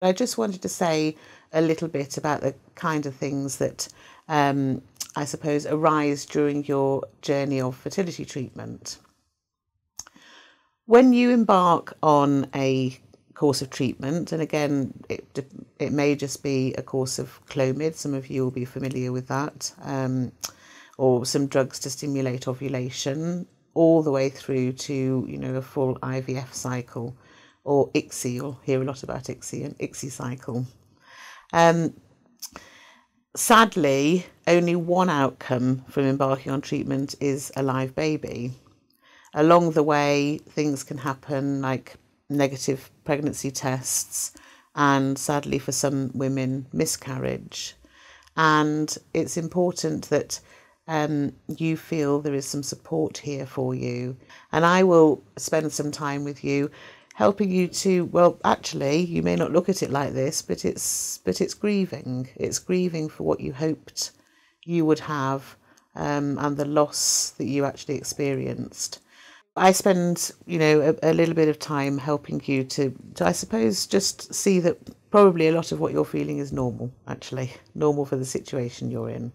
I just wanted to say a little bit about the kind of things that um, I suppose arise during your journey of fertility treatment. When you embark on a course of treatment, and again, it, it may just be a course of Clomid, some of you will be familiar with that, um, or some drugs to stimulate ovulation, all the way through to you know a full IVF cycle or ICSI. You'll hear a lot about ICSI and ICSI cycle. Um, sadly, only one outcome from embarking on treatment is a live baby. Along the way, things can happen like negative pregnancy tests and sadly for some women, miscarriage. And it's important that um, you feel there is some support here for you. And I will spend some time with you helping you to well actually you may not look at it like this but it's but it's grieving. It's grieving for what you hoped you would have um, and the loss that you actually experienced. I spend you know a, a little bit of time helping you to, to i suppose just see that probably a lot of what you're feeling is normal actually. Normal for the situation you're in